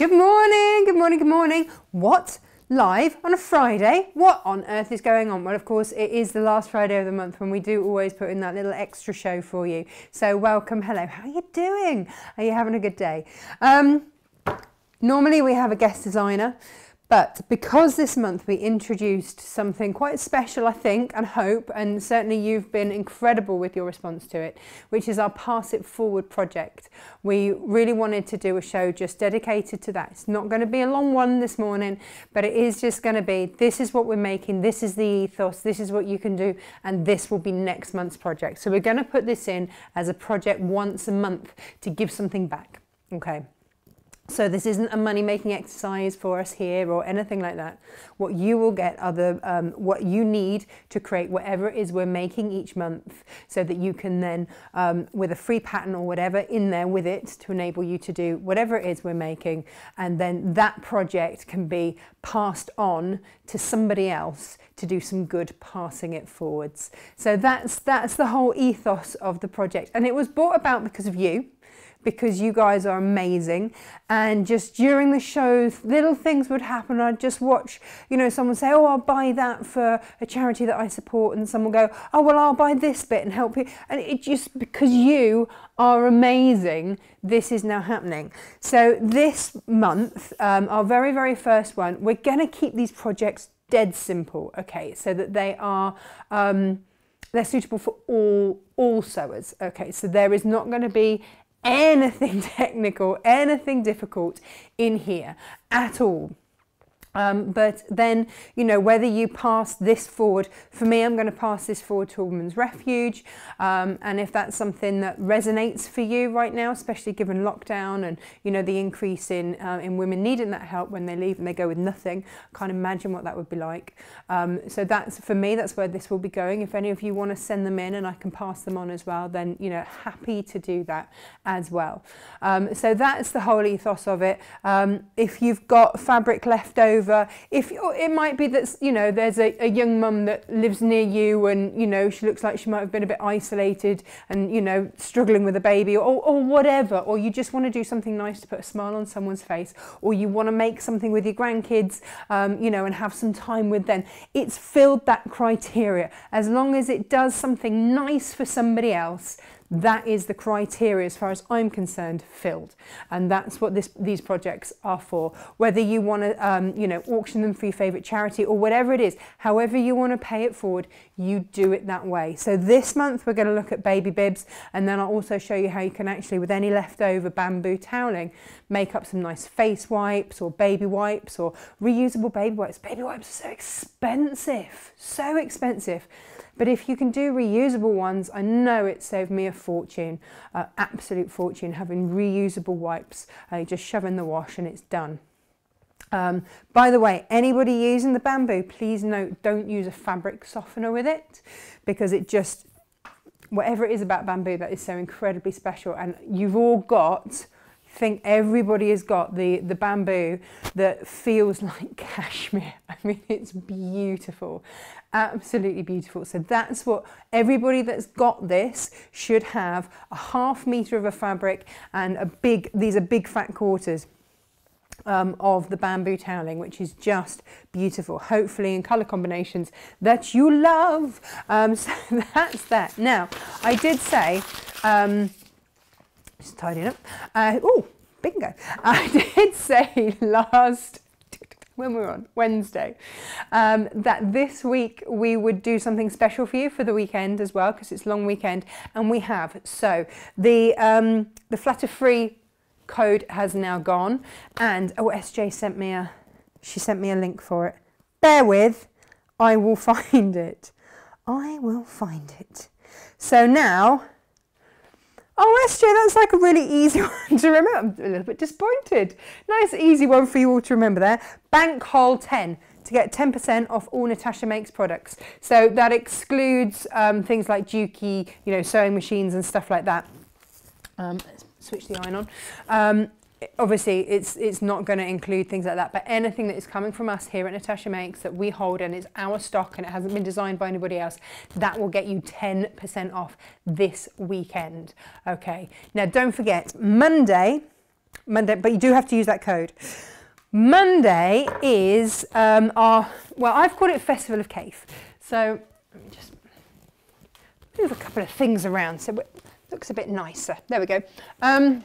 Good morning, good morning, good morning. What? Live on a Friday? What on earth is going on? Well, of course, it is the last Friday of the month when we do always put in that little extra show for you. So, welcome, hello, how are you doing? Are you having a good day? Um, normally, we have a guest designer. But because this month we introduced something quite special, I think, and hope, and certainly you've been incredible with your response to it, which is our Pass It Forward project. We really wanted to do a show just dedicated to that. It's not going to be a long one this morning, but it is just going to be this is what we're making, this is the ethos, this is what you can do, and this will be next month's project. So we're going to put this in as a project once a month to give something back. Okay. So this isn't a money making exercise for us here or anything like that. What you will get are the, um, what you need to create whatever it is we're making each month so that you can then, um, with a free pattern or whatever in there with it to enable you to do whatever it is we're making. And then that project can be passed on to somebody else to do some good passing it forwards. So that's, that's the whole ethos of the project. And it was brought about because of you because you guys are amazing. And just during the shows, little things would happen. I'd just watch, you know, someone say, Oh, I'll buy that for a charity that I support. And someone go, Oh, well, I'll buy this bit and help you. And it just because you are amazing, this is now happening. So this month, um, our very, very first one, we're going to keep these projects dead simple, okay, so that they are. Um, they're suitable for all all sewers okay so there is not going to be anything technical, anything difficult in here at all. Um, but then, you know, whether you pass this forward, for me, I'm going to pass this forward to a woman's refuge. Um, and if that's something that resonates for you right now, especially given lockdown and, you know, the increase in, uh, in women needing that help when they leave and they go with nothing, I can't imagine what that would be like. Um, so that's, for me, that's where this will be going. If any of you want to send them in and I can pass them on as well, then, you know, happy to do that as well. Um, so that's the whole ethos of it. Um, if you've got fabric left over, over. If it might be that you know there's a, a young mum that lives near you, and you know she looks like she might have been a bit isolated, and you know struggling with a baby, or, or whatever. Or you just want to do something nice to put a smile on someone's face, or you want to make something with your grandkids, um, you know, and have some time with them. It's filled that criteria. As long as it does something nice for somebody else, that is the criteria, as far as I'm concerned, filled. And that's what this, these projects are for. Whether you want to, um, you know, auction them for your favourite charity or whatever it is, however you want to pay it forward, you do it that way. So this month we're going to look at baby bibs, and then I'll also show you how you can actually, with any leftover bamboo toweling, make up some nice face wipes or baby wipes or reusable baby wipes. Baby wipes are so expensive, so expensive. But if you can do reusable ones, I know it saved me a fortune, uh, absolute fortune, having reusable wipes. Uh, just shove in the wash and it's done. Um, by the way, anybody using the bamboo, please note, don't use a fabric softener with it because it just, whatever it is about bamboo that is so incredibly special and you've all got think everybody has got the, the bamboo that feels like cashmere. I mean, it's beautiful, absolutely beautiful. So that's what everybody that's got this should have a half meter of a fabric and a big, these are big fat quarters. Um, of the bamboo toweling, which is just beautiful, hopefully in colour combinations that you love. Um, so that's that. Now, I did say um, just tidying up. Uh, oh, bingo. I did say last when we were on Wednesday, um, that this week we would do something special for you for the weekend as well, because it's long weekend, and we have. So the um, the Flutter Free code has now gone, and oh, SJ sent me a she sent me a link for it. Bear with, I will find it. I will find it. So now Oh, SJ, that's like a really easy one to remember. I'm a little bit disappointed. Nice, easy one for you all to remember there. Bank Haul 10 to get 10% off all Natasha Makes products. So that excludes um, things like Juki, you know, sewing machines and stuff like that. Um, switch the iron on. Um, obviously it's it's not going to include things like that but anything that is coming from us here at Natasha Makes that we hold and it's our stock and it hasn't been designed by anybody else that will get you 10% off this weekend okay now don't forget Monday Monday, but you do have to use that code. Monday is um, our, well, I've called it Festival of Kaffe. So let me just move a couple of things around so it looks a bit nicer. There we go. Um,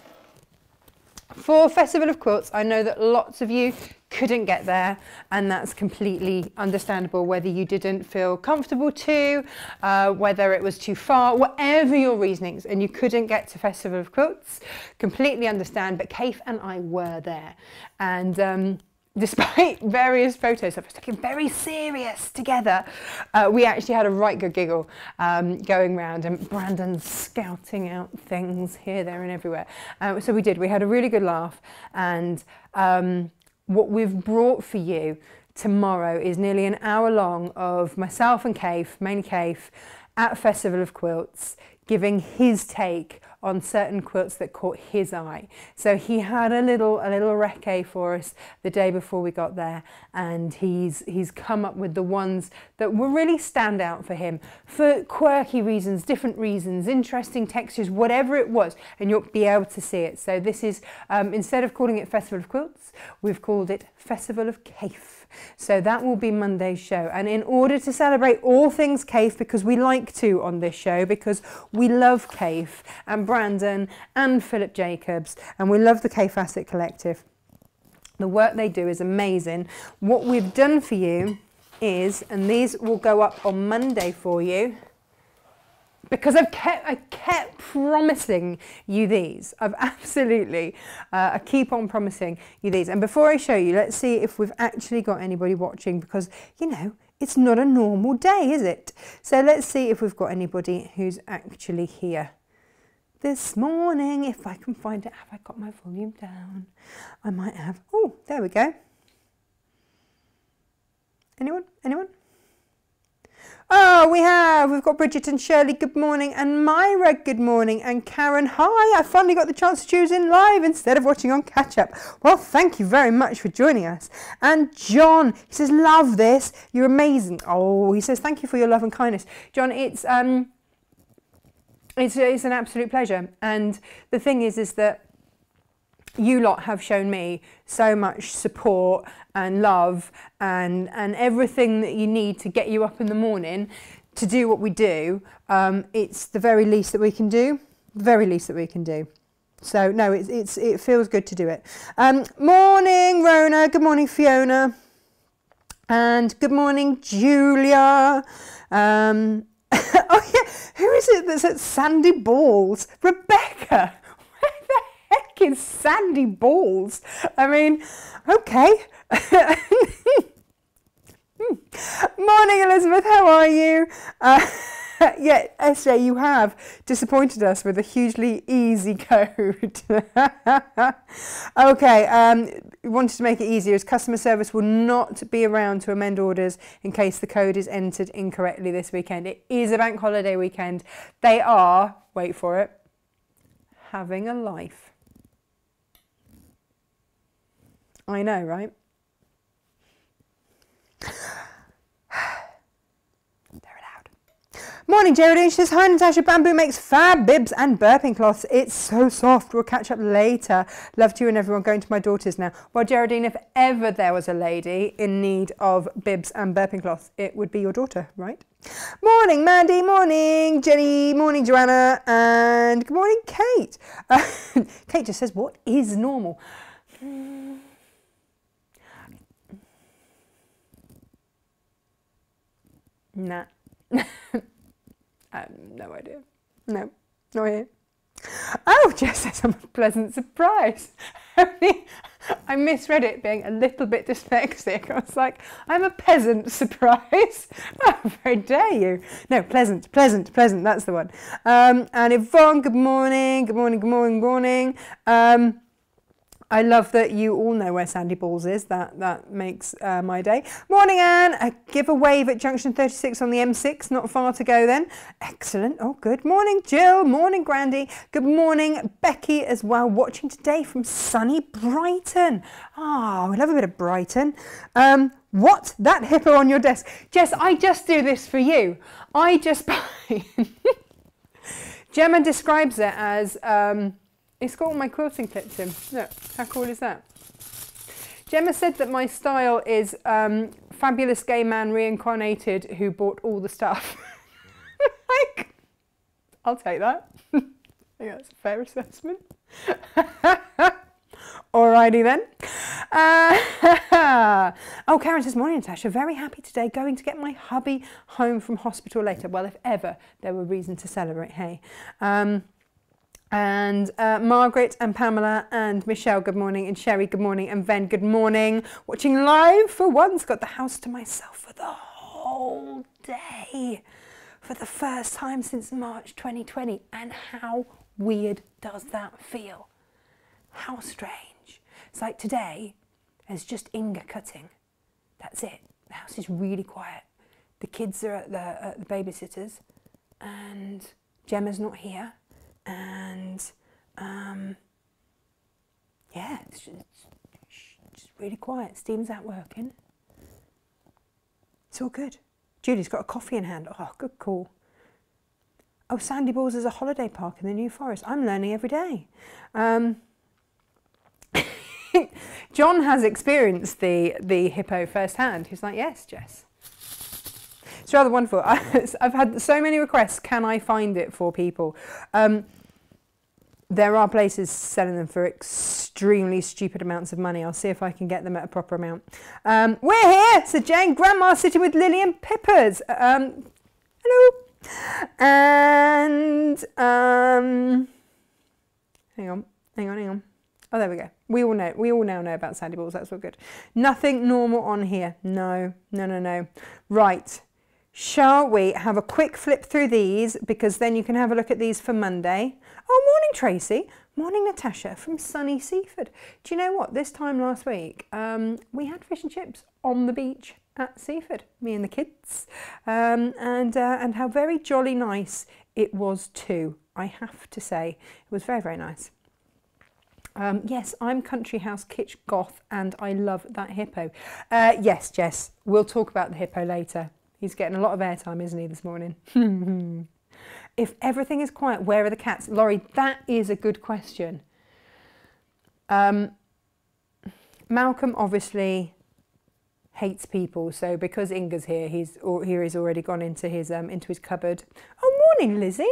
for Festival of Quilts, I know that lots of you couldn't get there and that's completely understandable whether you didn't feel comfortable to, uh, whether it was too far, whatever your reasonings and you couldn't get to Festival of Quilts, completely understand but Kaffe and I were there. And um, despite various photos of us looking very serious together, uh, we actually had a right good giggle um, going around and Brandon scouting out things here, there and everywhere. Um, so we did, we had a really good laugh and um, what we've brought for you tomorrow is nearly an hour long of myself and Kaffe, mainly Kaffe, at Festival of Quilts, giving his take on certain quilts that caught his eye. So he had a little a little recce for us the day before we got there and he's he's come up with the ones that will really stand out for him for quirky reasons, different reasons, interesting textures, whatever it was, and you'll be able to see it. So this is um, instead of calling it Festival of Quilts, we've called it Festival of Kaffe. So that will be Monday's show. And in order to celebrate all things Kaffe, because we like to on this show, because we love Kaffe and Brandon and Philip Jacobs, and we love the Kaffe Fassett Collective. The work they do is amazing. What we've done for you is, and these will go up on Monday for you, because I've kept, I kept promising you these. I've absolutely, uh, I keep on promising you these. And before I show you, let's see if we've actually got anybody watching because, you know, it's not a normal day, is it? So let's see if we've got anybody who's actually here this morning. If I can find it, have I got my volume down? I might have. Oh, there we go. Anyone? Anyone? Oh, we have. We've got Bridget and Shirley, good morning, and Myra, good morning, and Karen, hi. I finally got the chance to choose in live instead of watching on catch up. Well, thank you very much for joining us. And John, he says, love this. You're amazing. Oh, he says, thank you for your love and kindness. John, it's um, it's, it's an absolute pleasure. And the thing is, is that you lot have shown me so much support and love and, and everything that you need to get you up in the morning to do what we do. Um, it's the very least that we can do, the very least that we can do. So no, it's, it's, it feels good to do it. Um, morning, Rona. Good morning, Fiona. And good morning, Julia. Um, oh yeah, who is it that's at Sandy Balls? Rebecca sandy balls? I mean, okay. Morning, Elizabeth. How are you? Uh, yeah, Esther, you have disappointed us with a hugely easy code. okay, um, wanted to make it easier as customer service will not be around to amend orders in case the code is entered incorrectly this weekend. It is a bank holiday weekend. They are, wait for it, having a life. I know, right? Morning, Geraldine. She says, Hi, Natasha. Bamboo makes fab bibs and burping cloths. It's so soft. We'll catch up later. Love to you and everyone going to my daughters now. Well, Geraldine, if ever there was a lady in need of bibs and burping cloths, it would be your daughter, right? Morning, Mandy. Morning, Jenny. Morning, Joanna. And good morning, Kate. Uh, Kate just says, What is normal? Nah. I have no idea. No, no idea. Oh, Jess says I'm a pleasant surprise. I misread it being a little bit dyslexic. I was like, I'm a peasant surprise. Oh, very dare you. No, pleasant, pleasant, pleasant. That's the one. Um, and Yvonne, good morning. Good morning, good morning, good morning. Um, I love that you all know where Sandy Balls is. That that makes uh, my day. Morning, Anne. Give a wave at junction 36 on the M6. Not far to go then. Excellent. Oh, good morning, Jill. Morning, Grandy. Good morning, Becky as well. Watching today from sunny Brighton. Oh, I love a bit of Brighton. Um, what? That hippo on your desk. Jess, I just do this for you. I just buy... Gemma describes it as... Um, It's got all my quilting clips in. Look, how cool is that? Gemma said that my style is um, fabulous gay man reincarnated who bought all the stuff. like, I'll take that. I think that's a fair assessment. Alrighty then. Uh, oh, Karen says, morning, Natasha. Very happy today. Going to get my hubby home from hospital later. Well, if ever there were reason to celebrate, hey. Um, and uh, Margaret and Pamela and Michelle, good morning. And Sherry, good morning. And Ven, good morning. Watching live for once. Got the house to myself for the whole day for the first time since March 2020. And how weird does that feel? How strange. It's like today, there's just Inga cutting. That's it. The house is really quiet. The kids are at the, at the babysitters, and Gemma's not here, and um, yeah, it's just, just really quiet. Steam's out working. It's all good. Julie's got a coffee in hand. Oh, good call. Oh, Sandy Balls is a holiday park in the New Forest. I'm learning every day. Um, John has experienced the, the hippo firsthand. He's like, yes, Jess. It's rather wonderful. I've had so many requests. Can I find it for people? Um, there are places selling them for extremely stupid amounts of money. I'll see if I can get them at a proper amount. Um, we're here, so Jane. Grandma sitting with Lillian Pippers. Um, hello. And um, hang on, hang on, hang on. Oh, there we go. We all know. We all now know about sandy balls. That's all good. Nothing normal on here. No, no, no, no. Right. Shall we have a quick flip through these because then you can have a look at these for Monday. Oh, morning, Tracy. Morning, Natasha from sunny Seaford. Do you know what? This time last week, um, we had fish and chips on the beach at Seaford, me and the kids, um, and uh, and how very jolly nice it was too. I have to say, it was very very nice. Um, yes, I'm Country House Kitsch Goth and I love that hippo. Uh, yes, Jess, we'll talk about the hippo later. He's getting a lot of airtime, isn't he, this morning? if everything is quiet, where are the cats? Laurie, that is a good question. Um, Malcolm obviously hates people, so because Inga's here, he's or, here he's already gone into his um, into his cupboard. Oh, morning, Lizzie,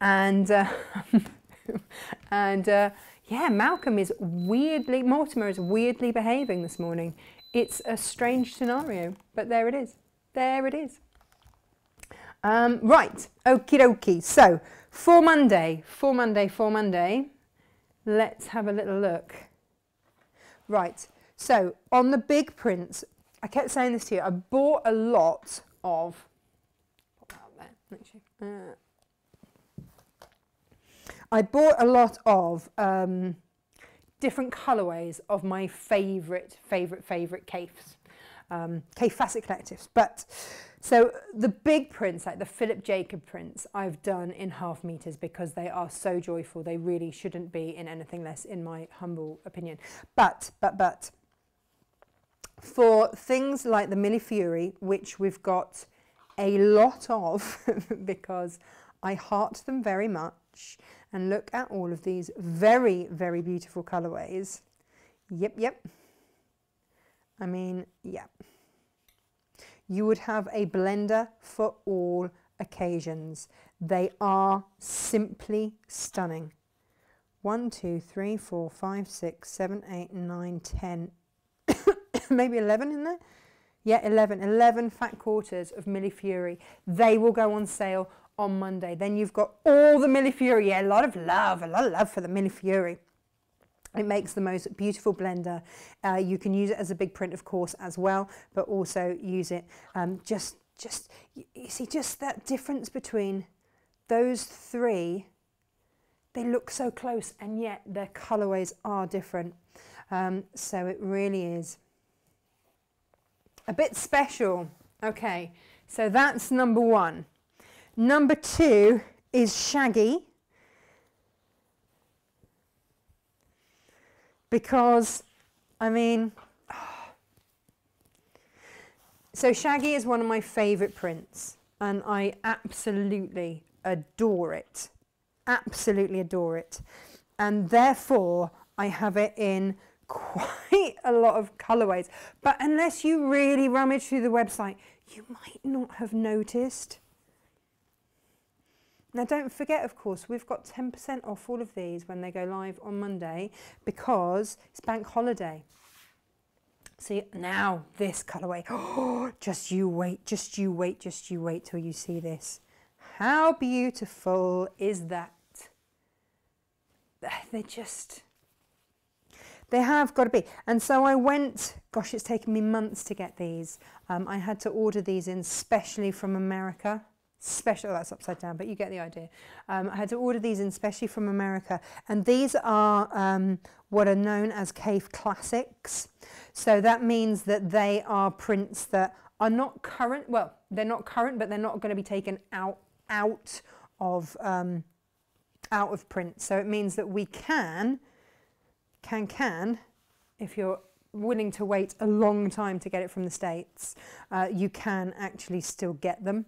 and uh, and uh, yeah, Malcolm is weirdly, Mortimer is weirdly behaving this morning. It's a strange scenario, but there it is. There it is. Um, right, okie dokie. So, for Monday, for Monday, for Monday, let's have a little look. Right, so on the big prints, I kept saying this to you, I bought a lot of, there, I bought a lot of um, different colourways of my favourite, favourite, favourite Kaffes, um, Kaffe Fassett Collectives. But so the big prints, like the Philip Jacob prints, I've done in half meters because they are so joyful. They really shouldn't be in anything less, in my humble opinion. But, but, but, for things like the Millefiori, which we've got a lot of because I heart them very much and look at all of these very, very beautiful colorways. Yep, yep. I mean, yeah. You would have a blender for all occasions. They are simply stunning. One, two, three, four, five, six, seven, eight, nine, ten, maybe 11 in there. Yeah, 11. 11 fat quarters of Millefiori. They will go on sale on Monday. Then you've got all the Millefiori. Yeah, a lot of love, a lot of love for the Millefiori. It makes the most beautiful blender. Uh, you can use it as a big print, of course, as well, but also use it um, just, just, you see, just that difference between those three. They look so close, and yet their colorways are different. Um, so it really is a bit special. Okay, so that's number one. Number two is Shaggy. Because, I mean, so Shaggy is one of my favourite prints and I absolutely adore it. Absolutely adore it. and therefore I have it in quite a lot of colorways. But unless you really rummage through the website, you might not have noticed. Now, don't forget, of course, we've got 10% off all of these when they go live on Monday because it's bank holiday. See, now this colourway. Oh, just you wait, just you wait, just you wait till you see this. How beautiful is that? They're just, they have got to be. And so I went, gosh, it's taken me months to get these. Um, I had to order these in specially from America special, that's upside down, but you get the idea. Um, I had to order these in especially from America, and these are um, what are known as Kaffe Classics. So that means that they are prints that are not current, well, they're not current, but they're not going to be taken out, out of, um, out of print. So it means that we can, can, can, if you're willing to wait a long time to get it from the States, uh, you can actually still get them.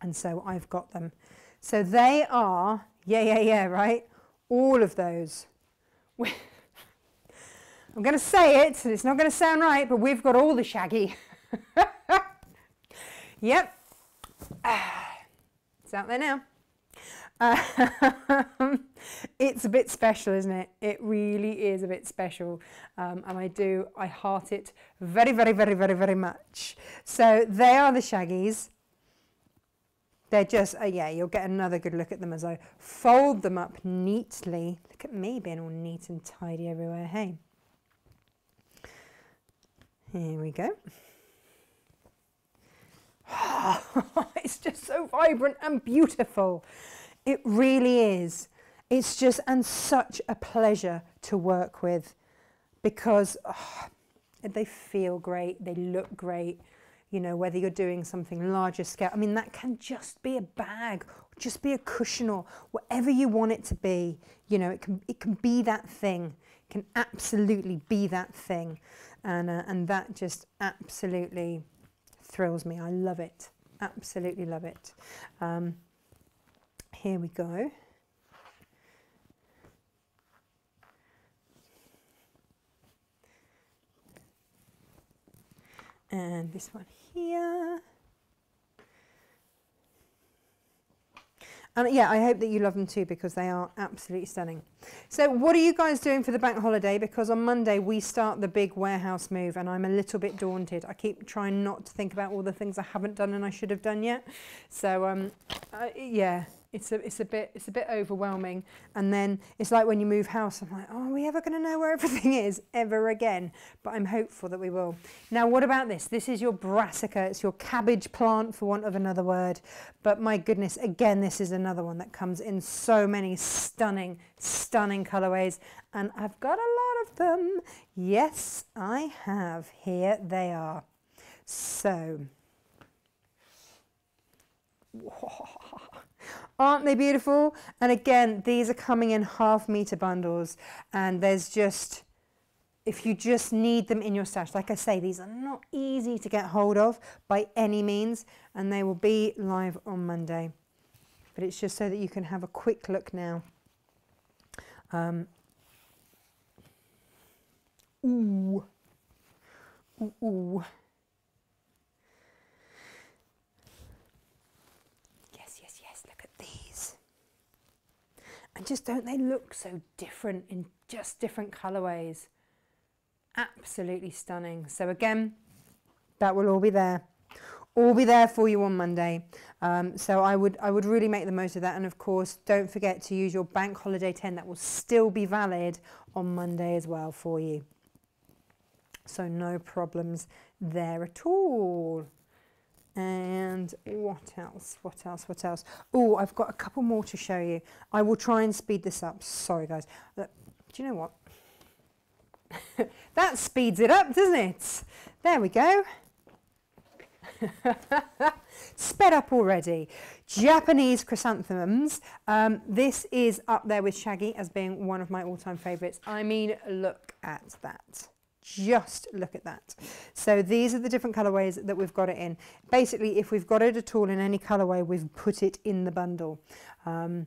And so I've got them. So they are, yeah, yeah, yeah, right? All of those. I'm going to say it, and it's not going to sound right, but we've got all the shaggy. yep. it's out there now. Um, it's a bit special, isn't it? It really is a bit special. Um, and I do, I heart it very, very, very, very, very much. So they are the shaggies. They're just, uh, yeah, you'll get another good look at them as I fold them up neatly. Look at me being all neat and tidy everywhere, hey? Here we go. it's just so vibrant and beautiful. It really is. It's just, and such a pleasure to work with because oh, they feel great, they look great you know, whether you're doing something larger scale. I mean, that can just be a bag, just be a cushion or whatever you want it to be. You know, it can, it can be that thing. It can absolutely be that thing. And, uh, and that just absolutely thrills me. I love it. Absolutely love it. Um, here we go. And this one here. And yeah, I hope that you love them too because they are absolutely stunning. So what are you guys doing for the bank holiday? Because on Monday we start the big warehouse move and I'm a little bit daunted. I keep trying not to think about all the things I haven't done and I should have done yet. So um, uh, yeah, it's a, it's a bit it's a bit overwhelming. And then it's like when you move house I'm like oh are we ever going to know where everything is? Ever again. But I'm hopeful that we will. Now what about this? This is your brassica. It's your cabbage plant for want of another word. But my goodness again this is another one that comes in so many stunning stunning colorways. And I've got a lot of them. Yes I have. Here they are. So Aren't they beautiful? And again, these are coming in half meter bundles and there's just, if you just need them in your stash, like I say, these are not easy to get hold of by any means and they will be live on Monday. But it's just so that you can have a quick look now. Um, ooh. Ooh, ooh. And just don't they look so different in just different colorways? Absolutely stunning. So again, that will all be there. All be there for you on Monday. Um, so I would, I would really make the most of that. And of course, don't forget to use your bank holiday 10. That will still be valid on Monday as well for you. So no problems there at all. And what else? What else? What else? Oh, I've got a couple more to show you. I will try and speed this up. Sorry, guys. do you know what? that speeds it up, doesn't it? There we go. Sped up already. Japanese chrysanthemums. Um, this is up there with Shaggy as being one of my all-time favourites. I mean, look at that. Just look at that. So these are the different colorways that we've got it in. Basically, if we've got it at all in any colorway, we've put it in the bundle. Um,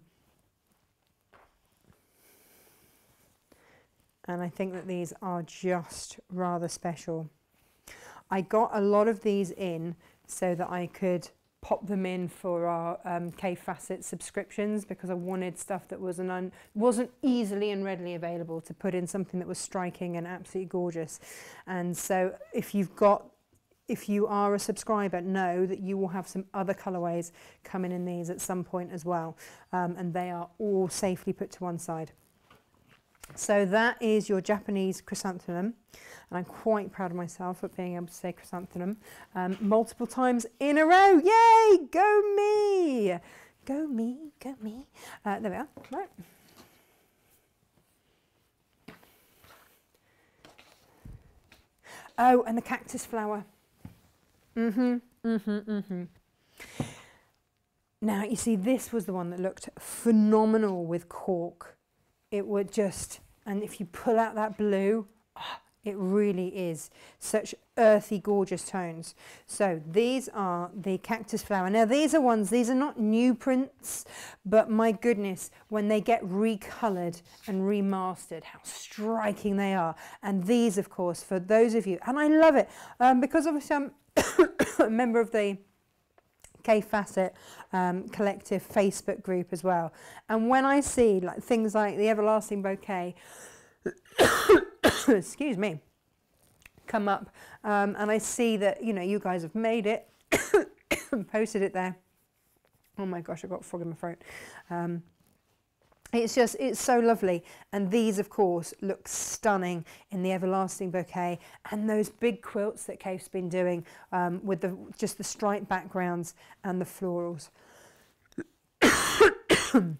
and I think that these are just rather special. I got a lot of these in so that I could pop them in for our um, Kaffe Fassett subscriptions because I wanted stuff that wasn't un wasn't easily and readily available to put in something that was striking and absolutely gorgeous. And so if you've got if you are a subscriber, know that you will have some other colorways coming in these at some point as well. Um, and they are all safely put to one side. So that is your Japanese chrysanthemum. And I'm quite proud of myself for being able to say chrysanthemum um, multiple times in a row. Yay! Go me! Go me, go me. Uh, there we are. Right. Oh, and the cactus flower. Mm-hmm, mm-hmm, mm-hmm. Now, you see, this was the one that looked phenomenal with cork. It would just, and if you pull out that blue, oh, it really is such earthy, gorgeous tones. So these are the cactus flower. Now these are ones, these are not new prints, but my goodness, when they get recolored and remastered, how striking they are. And these, of course, for those of you, and I love it, um, because obviously I'm a member of the Kaffe Fassett um, Collective Facebook group as well. And when I see like things like the Everlasting Bouquet, excuse me, come up um, and I see that, you know, you guys have made it posted it there. Oh my gosh, I've got frog in my throat. Um, it's just, it's so lovely. And these, of course, look stunning in the Everlasting Bouquet. And those big quilts that Kate's been doing um, with the just the striped backgrounds and the florals.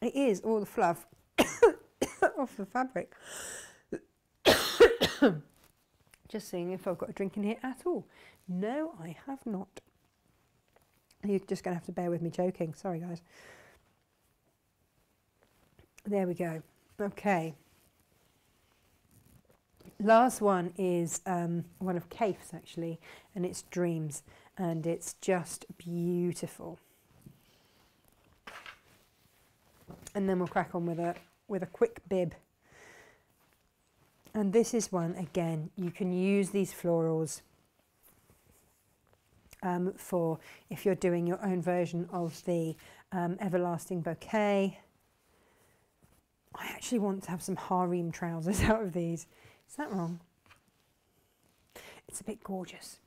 it is all the fluff off the fabric. just seeing if I've got a drink in here at all. No, I have not. You're just going to have to bear with me joking. Sorry, guys. There we go. Okay. Last one is um, one of Kaffe's actually, and it's Dreams, and it's just beautiful. And then we'll crack on with a with a quick bib. And this is one again. You can use these florals um, for if you're doing your own version of the um, Everlasting Bouquet. I actually want to have some harem trousers out of these. Is that wrong? It's a bit gorgeous.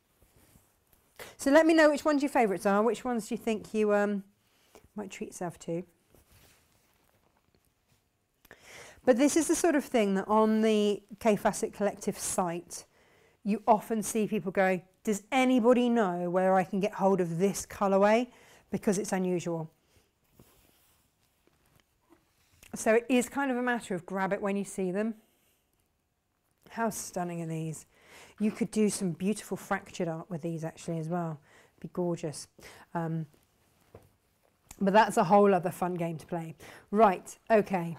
So let me know which ones your favourites are. Which ones do you think you um, might treat yourself to? But this is the sort of thing that on the Kaffe Fassett Collective site, you often see people go, does anybody know where I can get hold of this colourway? Because it's unusual. So it is kind of a matter of grab it when you see them. How stunning are these? You could do some beautiful fractured art with these actually as well. Be gorgeous. Um, but that's a whole other fun game to play. Right, okay.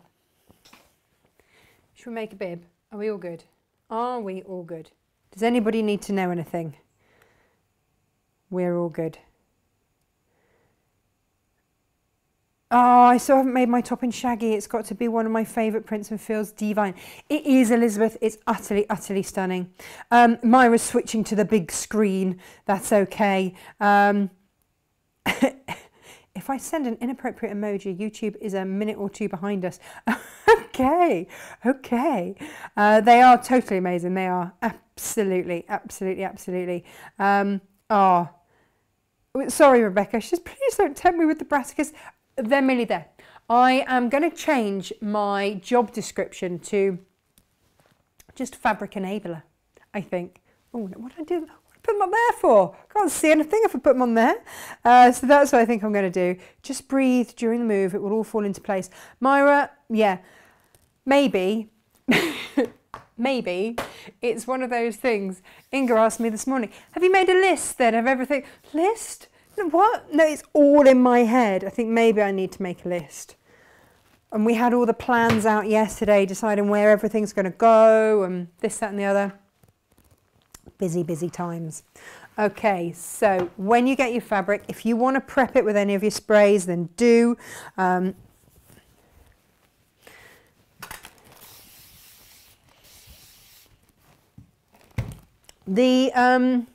Should we make a bib? Are we all good? Are we all good? Does anybody need to know anything? We're all good. Oh, I still haven't made my top in shaggy. It's got to be one of my favourite prints and feels divine. It is, Elizabeth. It's utterly, utterly stunning. Um, Myra's switching to the big screen. That's okay. Um, if I send an inappropriate emoji, YouTube is a minute or two behind us. okay, okay. Uh, they are totally amazing. They are absolutely, absolutely, absolutely. Um, oh, sorry, Rebecca. She says, please don't tempt me with the brassicas. They're merely there. I am going to change my job description to just fabric enabler, I think. Oh, what did I do? What did I put them on there for? Can't see anything if I put them on there. Uh, so that's what I think I'm going to do. Just breathe during the move. It will all fall into place. Myra, yeah, maybe, maybe it's one of those things. Inga asked me this morning, have you made a list then of everything? List? What? No, it's all in my head. I think maybe I need to make a list. And we had all the plans out yesterday, deciding where everything's going to go and this, that and the other busy, busy times. Okay, so when you get your fabric, if you want to prep it with any of your sprays, then do. Um, The um,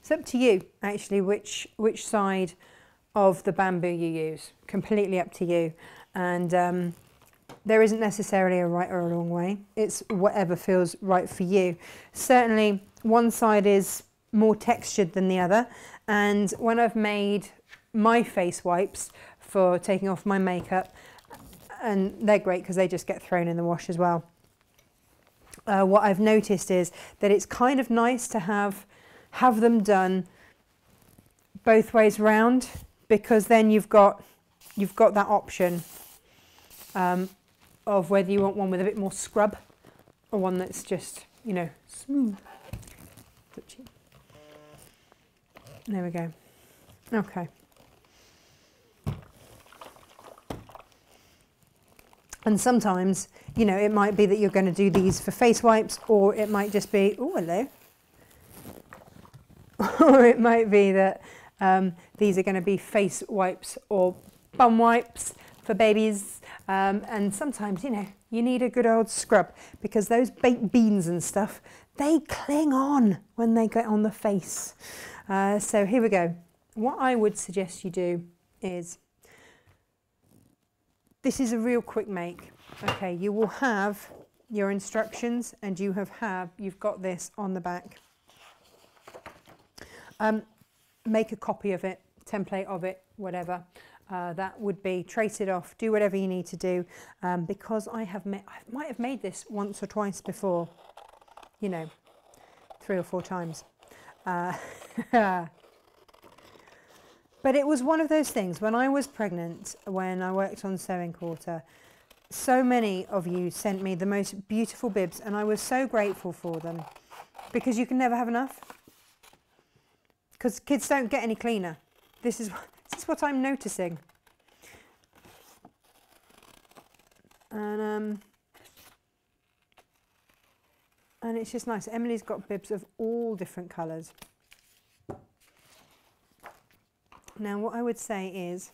it's up to you actually which which side of the bamboo you use. Completely up to you, and um, there isn't necessarily a right or a wrong way. It's whatever feels right for you. Certainly, one side is more textured than the other, and when I've made my face wipes for taking off my makeup, and they're great because they just get thrown in the wash as well. Uh, what I've noticed is that it's kind of nice to have have them done both ways round because then you've got you've got that option um, of whether you want one with a bit more scrub or one that's just you know smooth. There we go. Okay. And sometimes, you know, it might be that you're going to do these for face wipes, or it might just be, oh, hello. or it might be that um, these are going to be face wipes or bum wipes for babies. Um, and sometimes, you know, you need a good old scrub because those baked beans and stuff, they cling on when they get on the face. Uh, so here we go. What I would suggest you do is this is a real quick make. Okay, you will have your instructions and you have have you've got this on the back. Um, make a copy of it, template of it, whatever. Uh, that would be trace it off, do whatever you need to do, um, because I have I might have made this once or twice before, you know, three or four times. Uh, But it was one of those things when I was pregnant, when I worked on Sewing Quarter, so many of you sent me the most beautiful bibs, and I was so grateful for them because you can never have enough. Because kids don't get any cleaner. This is, this is what I'm noticing. And, um, and it's just nice. Emily's got bibs of all different colours. Now what I would say is,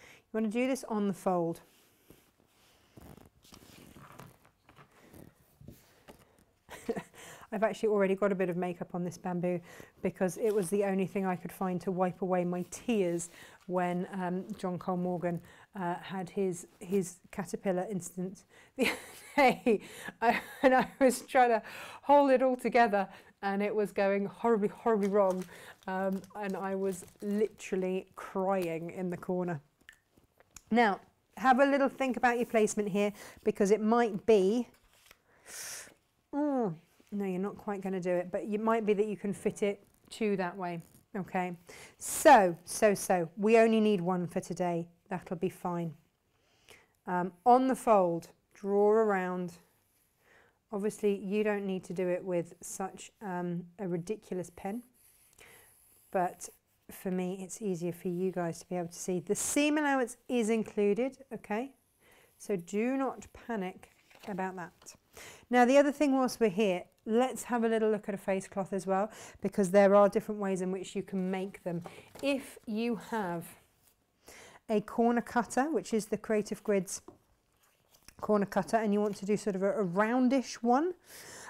you want to do this on the fold. I've actually already got a bit of makeup on this bamboo because it was the only thing I could find to wipe away my tears when um, John Cole Morgan uh, had his his caterpillar incident the other day, I, and I was trying to hold it all together and it was going horribly, horribly wrong. Um, and I was literally crying in the corner. Now, have a little think about your placement here because it might be, oh, no, you're not quite going to do it, but it might be that you can fit it to that way. Okay, so, so, so, we only need one for today. That'll be fine. Um, on the fold, draw around Obviously, you don't need to do it with such um, a ridiculous pen, but for me, it's easier for you guys to be able to see. The seam allowance is included, okay? So do not panic about that. Now, the other thing whilst we're here, let's have a little look at a face cloth as well, because there are different ways in which you can make them. If you have a corner cutter, which is the Creative Grids corner cutter and you want to do sort of a, a roundish one,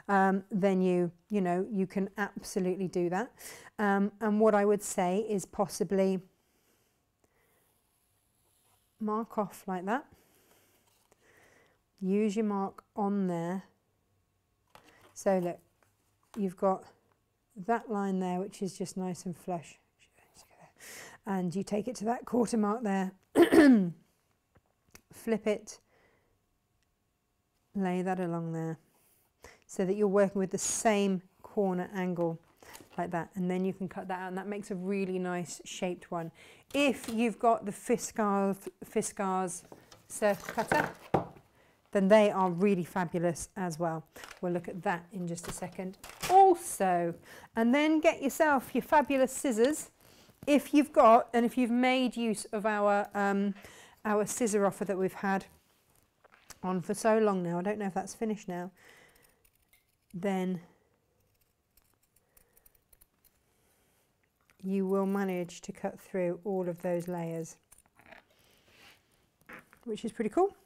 um, then you, you know, you can absolutely do that. Um, and what I would say is possibly mark off like that. Use your mark on there so look, you've got that line there which is just nice and flush and you take it to that quarter mark there flip it lay that along there so that you're working with the same corner angle like that and then you can cut that out and that makes a really nice shaped one. If you've got the Fiskars, Fiskars surf cutter then they are really fabulous as well. We'll look at that in just a second. Also, and then get yourself your fabulous scissors if you've got and if you've made use of our um, our scissor offer that we've had on for so long now, I don't know if that's finished now, then you will manage to cut through all of those layers, which is pretty cool.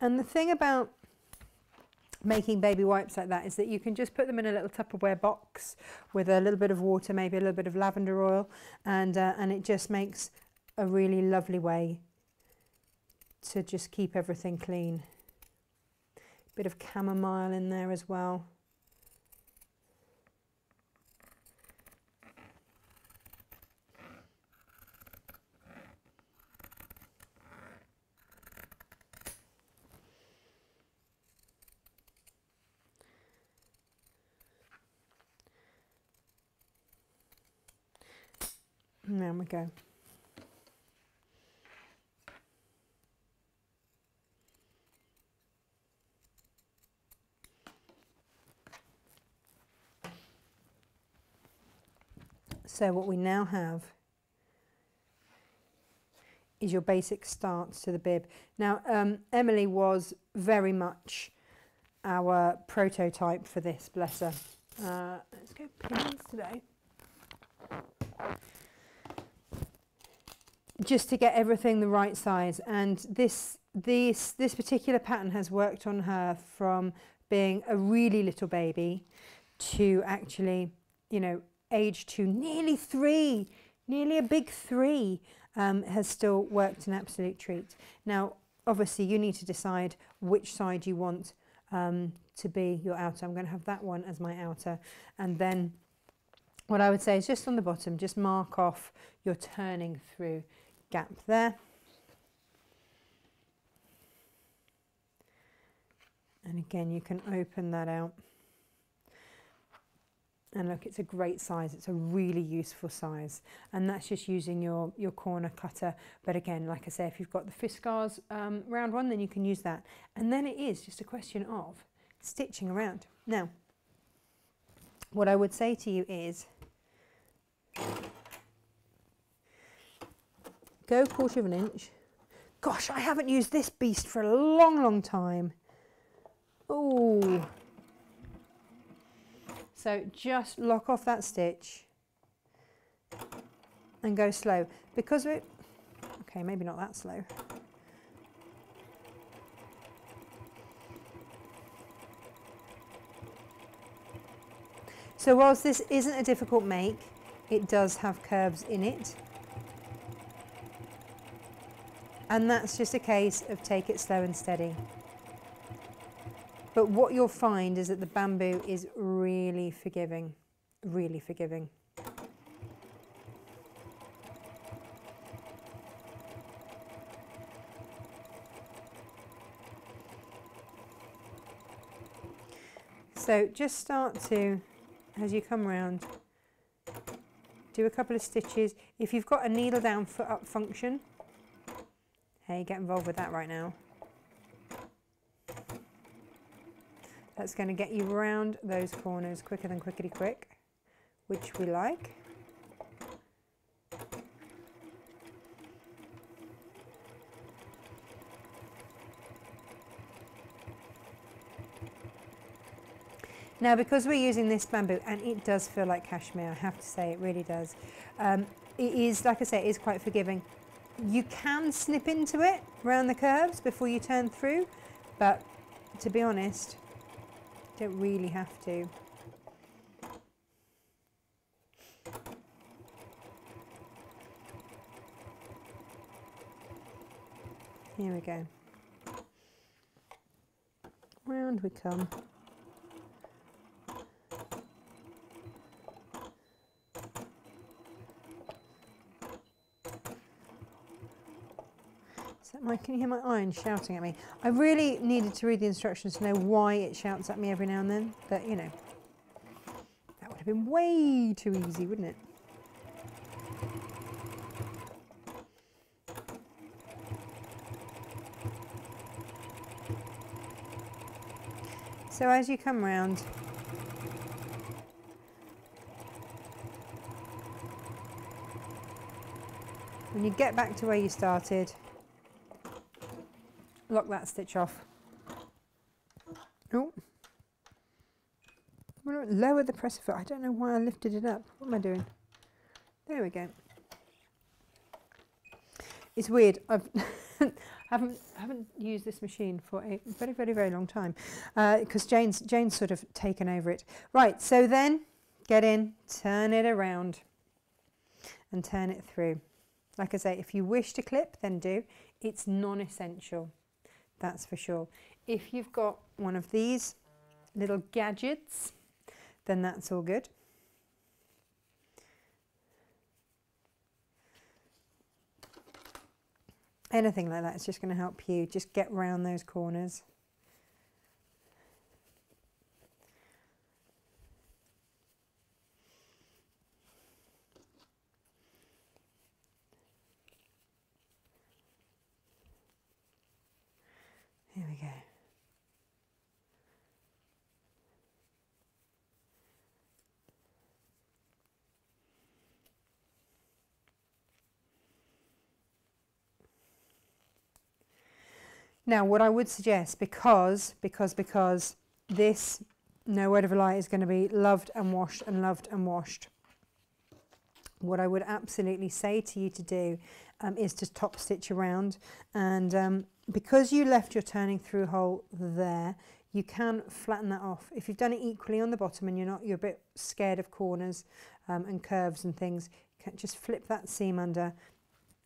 And the thing about making baby wipes like that is that you can just put them in a little Tupperware box with a little bit of water, maybe a little bit of lavender oil, and uh, and it just makes a really lovely way to just keep everything clean. Bit of chamomile in there as well. There we go. So what we now have is your basic start to the bib. Now um, Emily was very much our prototype for this, bless her. Uh, let's go pins today. Just to get everything the right size and this this this particular pattern has worked on her from being a really little baby to actually, you know, age two, nearly three, nearly a big three, um, has still worked an absolute treat. Now, obviously, you need to decide which side you want um, to be your outer. I'm going to have that one as my outer. And then what I would say is just on the bottom, just mark off your turning through gap there. And again, you can open that out. And look, it's a great size. It's a really useful size. And that's just using your, your corner cutter. But again, like I say, if you've got the Fiskars um, round one, then you can use that. And then it is just a question of stitching around. Now, what I would say to you is, go quarter of an inch. Gosh, I haven't used this beast for a long, long time. Oh, so just lock off that stitch and go slow. Because it, okay, maybe not that slow. So whilst this isn't a difficult make, it does have curves in it. And that's just a case of take it slow and steady. But what you'll find is that the bamboo is really forgiving, really forgiving. So just start to, as you come round, do a couple of stitches. If you've got a needle down foot up function, hey, get involved with that right now. That's going to get you around those corners quicker than quickety quick, which we like. Now because we're using this bamboo, and it does feel like cashmere, I have to say, it really does. Um, it is, like I say, it is quite forgiving. You can snip into it around the curves before you turn through, but to be honest, don't really have to. Here we go. Round we come. My, can hear my iron shouting at me? I really needed to read the instructions to know why it shouts at me every now and then, but you know, that would have been way too easy, wouldn't it? So as you come round, when you get back to where you started, lock that stitch off. Oh, lower the presser foot. I don't know why I lifted it up. What am I doing? There we go. It's weird. I've haven't haven't used this machine for a very very very long time because uh, Jane's Jane's sort of taken over it. Right, so then get in, turn it around, and turn it through. Like I say, if you wish to clip, then do. It's non-essential, that's for sure. If you've got one of these little gadgets, then that's all good. anything like that it's just going to help you just get round those corners Now, what I would suggest, because, because, because this No Word of a Lie is going to be loved and washed and loved and washed, what I would absolutely say to you to do um, is to top stitch around. And um, because you left your turning through hole there, you can flatten that off. If you've done it equally on the bottom and you're not, you're a bit scared of corners um, and curves and things, just flip that seam under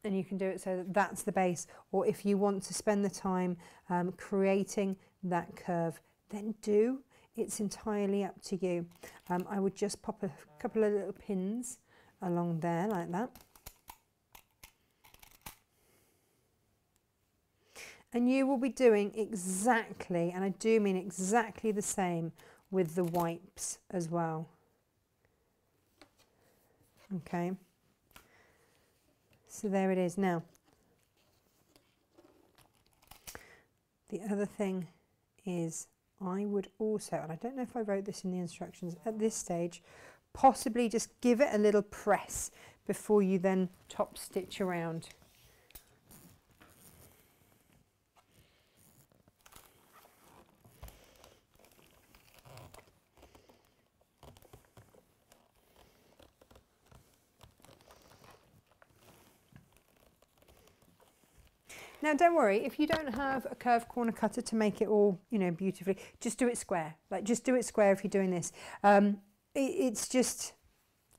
and you can do it so that that's the base. Or if you want to spend the time um, creating that curve then do. It's entirely up to you. Um, I would just pop a couple of little pins along there like that. And you will be doing exactly and I do mean exactly the same with the wipes as well. Okay so there it is now. The other thing is I would also, and I don't know if I wrote this in the instructions at this stage, possibly just give it a little press before you then top stitch around. Now don't worry, if you don't have a curved corner cutter to make it all, you know, beautifully, just do it square. Like just do it square if you're doing this. Um, it, it's just,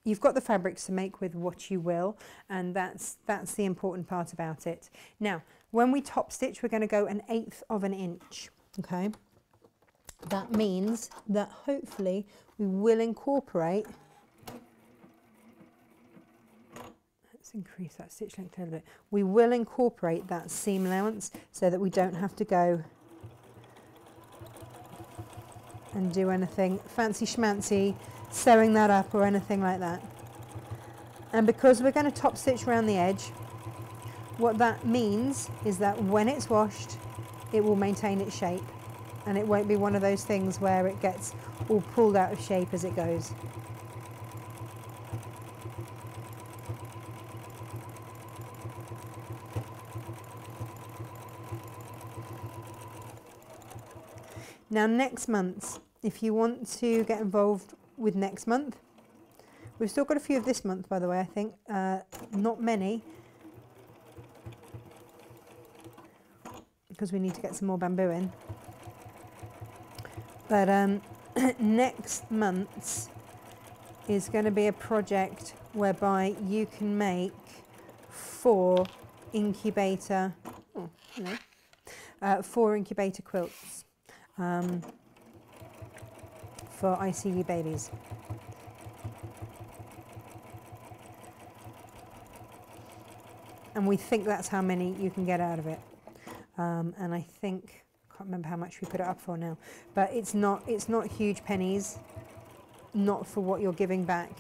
you've got the fabrics to make with what you will and that's that's the important part about it now when we top stitch we're going to go an eighth of an inch okay that means that hopefully we will incorporate increase that stitch length a little bit. We will incorporate that seam allowance so that we don't have to go and do anything fancy schmancy, sewing that up or anything like that. And because we're going to top stitch around the edge, what that means is that when it's washed, it will maintain its shape and it won't be one of those things where it gets all pulled out of shape as it goes. Now next month, if you want to get involved with next month, we've still got a few of this month by the way I think, uh, not many, because we need to get some more bamboo in. But um, next month's is going to be a project whereby you can make four incubator, oh, uh, four incubator quilts um, for ICU babies. And we think that's how many you can get out of it. Um, and I think, I can't remember how much we put it up for now, but it's not, it's not huge pennies, not for what you're giving back.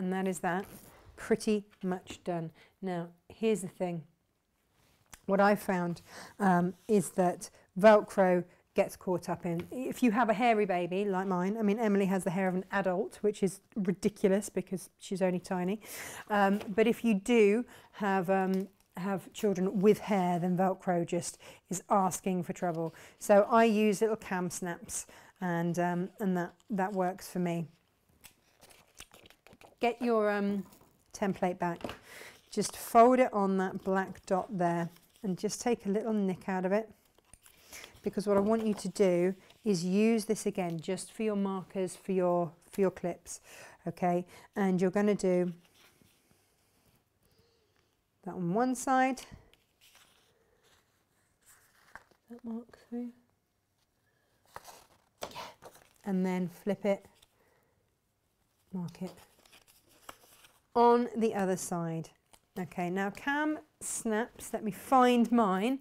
And that is that. Pretty much done. Now, here's the thing. What I found um, is that Velcro gets caught up in. If you have a hairy baby like mine, I mean, Emily has the hair of an adult, which is ridiculous because she's only tiny. Um, but if you do have um, have children with hair, then Velcro just is asking for trouble. So I use little KAM snaps, and um, and that that works for me. Get your um, template back. Just fold it on that black dot there, and just take a little nick out of it. Because what I want you to do is use this again just for your markers for your for your clips okay? And you're going to do that on one side. That mark through. Yeah. and then flip it. Mark it on the other side okay now KAM snaps let me find mine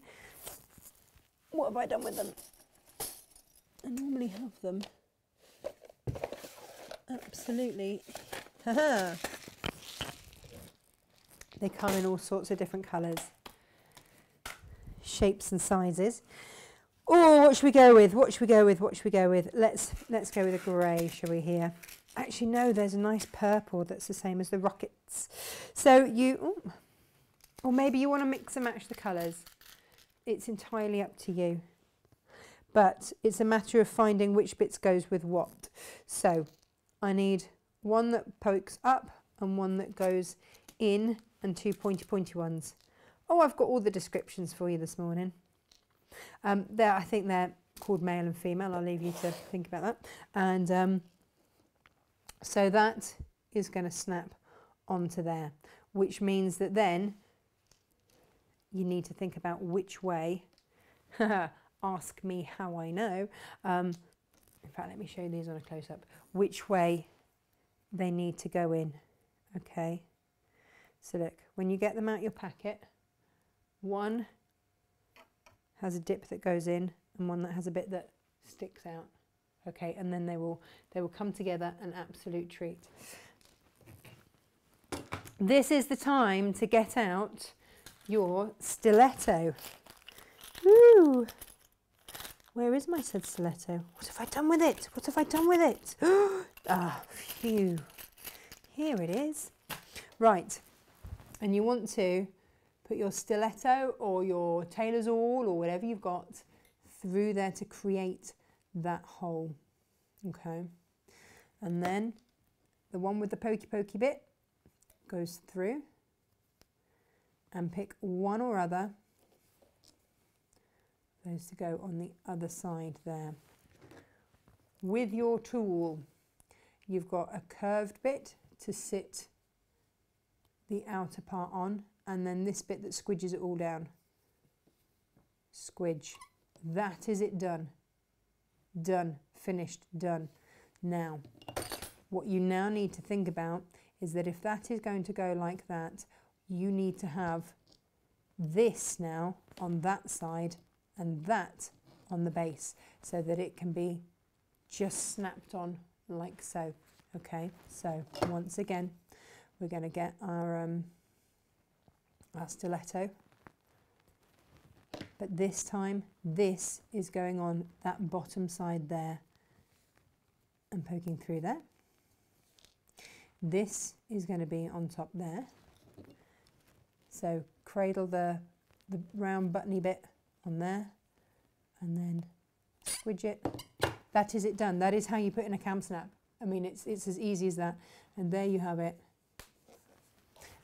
what have I done with them? I normally have them. Absolutely. They come in all sorts of different colours, shapes and sizes. Oh, what should we go with? What should we go with? What should we go with? Let's let's go with a grey, shall we here? Actually, no, there's a nice purple that's the same as the rockets. So you, ooh, or maybe you want to mix and match the colours it's entirely up to you. But it's a matter of finding which bits goes with what. So I need one that pokes up and one that goes in and two pointy pointy ones. Oh, I've got all the descriptions for you this morning. Um, there, I think they're called male and female. I'll leave you to think about that. And um, so that is going to snap onto there, which means that then you need to think about which way, ask me how I know. Um, in fact, let me show you these on a close up, which way they need to go in. Okay, so look, when you get them out your packet, one has a dip that goes in and one that has a bit that sticks out. Okay, and then they will they will come together an absolute treat. This is the time to get out your stiletto. Ooh. Where is my said stiletto? What have I done with it? What have I done with it? ah, phew. Here it is. Right. And you want to put your stiletto or your tailor's awl or whatever you've got through there to create that hole. Okay. And then the one with the pokey pokey bit goes through and pick one or other those to go on the other side there. With your tool, you've got a curved bit to sit the outer part on, and then this bit that squidges it all down. Squidge. That is it done. Done. Finished. Done. Now, what you now need to think about is that if that is going to go like that, you need to have this now on that side and that on the base so that it can be just snapped on like so. Okay, so once again, we're going to get our, um, our stiletto. But this time, this is going on that bottom side there and poking through there. This is going to be on top there. So cradle the, the round buttony bit on there and then squidge it. That is it done. That is how you put in a KAM snap. I mean, it's, it's as easy as that. And there you have it.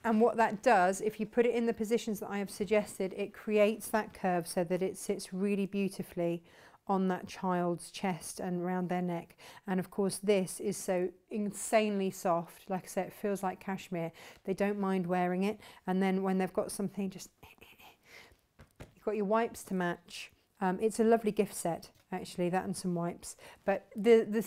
And what that does, if you put it in the positions that I have suggested, it creates that curve so that it sits really beautifully on that child's chest and around their neck. And of course, this is so insanely soft. Like I said, it feels like cashmere. They don't mind wearing it. And then when they've got something, just you've got your wipes to match. Um, it's a lovely gift set, actually, that and some wipes. But the, the,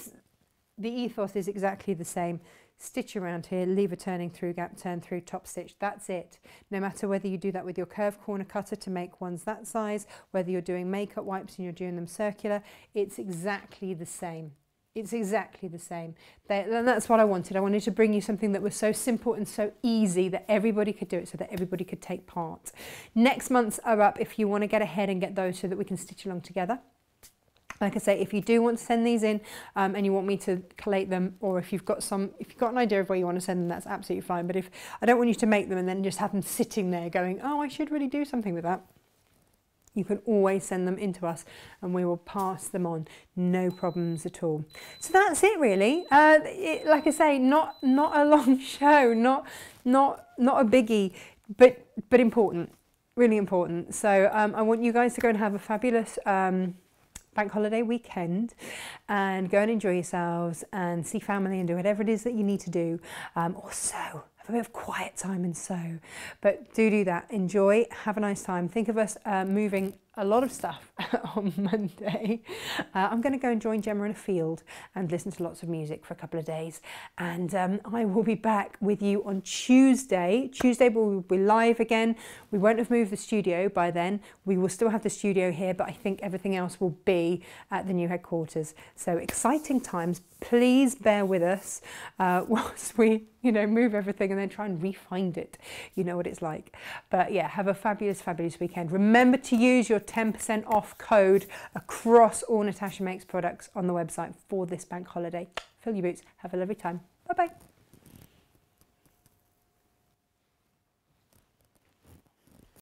the ethos is exactly the same stitch around here, leave a turning through gap, turn through, top stitch, that's it. No matter whether you do that with your curve corner cutter to make ones that size, whether you're doing makeup wipes and you're doing them circular, it's exactly the same. It's exactly the same. They, and that's what I wanted. I wanted to bring you something that was so simple and so easy that everybody could do it so that everybody could take part. Next month's are up if you want to get ahead and get those so that we can stitch along together. Like I say, if you do want to send these in um, and you want me to collate them, or if you've got some, if you've got an idea of where you want to send them, that's absolutely fine. But if I don't want you to make them and then just have them sitting there going, oh, I should really do something with that, you can always send them into us and we will pass them on. No problems at all. So that's it really. Uh, it, like i say not not a long show not not not a biggie but but important really important. So um, i want you guys to go and have a fabulous um, bank holiday weekend and go and enjoy yourselves and see family and do whatever it is that you need to do. Um, or have a bit of quiet time and so. But do do that. Enjoy, have a nice time. Think of us uh, moving a lot of stuff on Monday. Uh, I'm going to go and join Gemma in a field and listen to lots of music for a couple of days. And um, I will be back with you on Tuesday. Tuesday we'll be live again. We won't have moved the studio by then. We will still have the studio here, but I think everything else will be at the new headquarters. So exciting times. Please bear with us uh, whilst we, you know, move everything and then try and re-find it. You know what it's like. But yeah, have a fabulous, fabulous weekend. Remember to use your 10% off code across all Natasha Makes products on the website for this bank holiday. Fill your boots. Have a lovely time. Bye bye.